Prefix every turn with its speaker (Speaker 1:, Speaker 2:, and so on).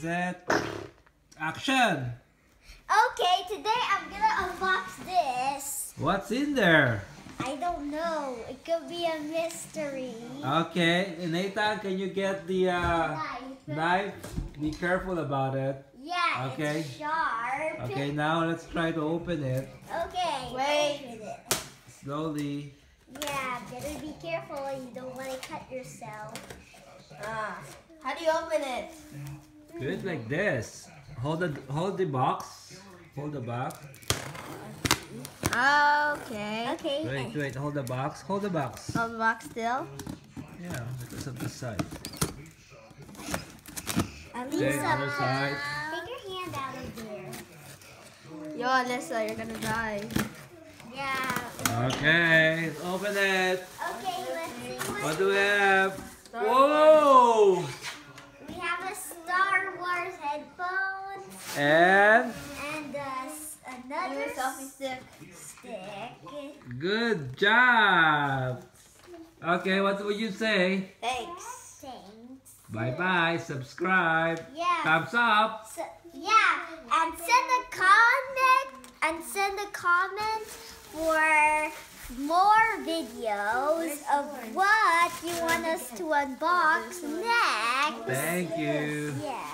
Speaker 1: Set. Action!
Speaker 2: Okay, today I'm gonna unbox this.
Speaker 1: What's in there?
Speaker 2: I don't know. It could be a mystery.
Speaker 1: Okay, Nathan, can you get the uh,
Speaker 2: Knife.
Speaker 1: knife? Be careful about it.
Speaker 2: Yeah,
Speaker 1: Okay.
Speaker 2: it's sharp.
Speaker 1: Okay, now let's try to open it
Speaker 2: Okay.
Speaker 3: Wait.
Speaker 2: open it.
Speaker 1: slowly.
Speaker 2: Yeah, better be careful. You don't want to cut yourself.
Speaker 3: Ah. How do you open it?
Speaker 1: Do it like this. Hold the hold the box. Hold the box.
Speaker 3: Okay.
Speaker 2: Okay.
Speaker 1: Wait, wait. Hold the box. Hold the box.
Speaker 3: Hold the box still.
Speaker 1: Yeah, because of the side.
Speaker 2: Alisa,
Speaker 1: other uh, side.
Speaker 2: take your hand out of there.
Speaker 3: Yo, Alyssa, you're gonna die.
Speaker 2: Yeah.
Speaker 1: Okay, let's open it.
Speaker 2: Okay, let's see what,
Speaker 1: What do we have? Whoa!
Speaker 2: Headphones
Speaker 1: And
Speaker 2: and uh, s- another
Speaker 3: Another selfie stick.
Speaker 2: stick.
Speaker 1: good job. Okay, what would you say?
Speaker 3: Thanks.
Speaker 2: Thanks.
Speaker 1: Bye bye. Subscribe.
Speaker 2: Yeah.
Speaker 1: Thumbs up.
Speaker 2: So, yeah, and send a comment and send a comment for more videos of what you want us to unbox next.
Speaker 1: Thank you.
Speaker 2: Yeah.